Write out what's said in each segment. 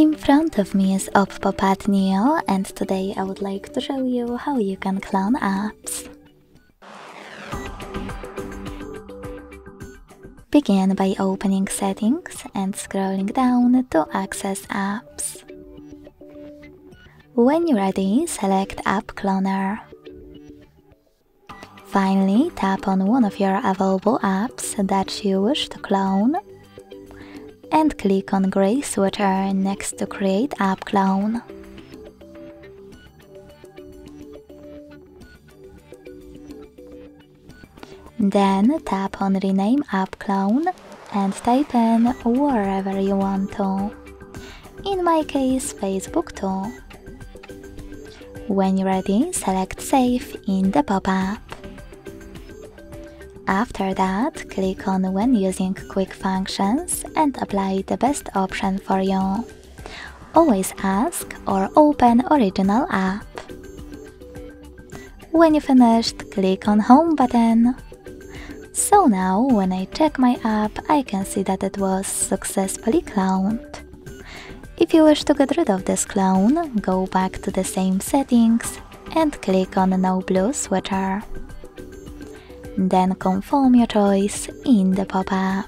In front of me is OPPO Pad Neo and today I would like to show you how you can clone apps. Begin by opening settings and scrolling down to access apps. When you're ready, select App Cloner. Finally, tap on one of your available apps that you wish to clone and click on gray switcher next to Create App Clone. Then tap on Rename App Clone and type in wherever you want to. In my case, Facebook too. When you're ready, select Save in the pop-up. After that, click on when using quick functions and apply the best option for you. Always ask or open original app. When you finished, click on home button. So now, when I check my app, I can see that it was successfully cloned. If you wish to get rid of this clone, go back to the same settings and click on No Blue Switcher then confirm your choice in the pop-up.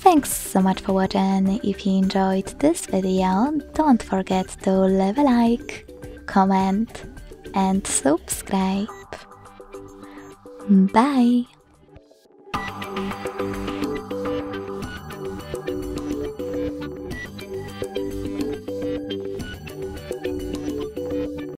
Thanks so much for watching, if you enjoyed this video don't forget to leave a like, comment and subscribe. Bye!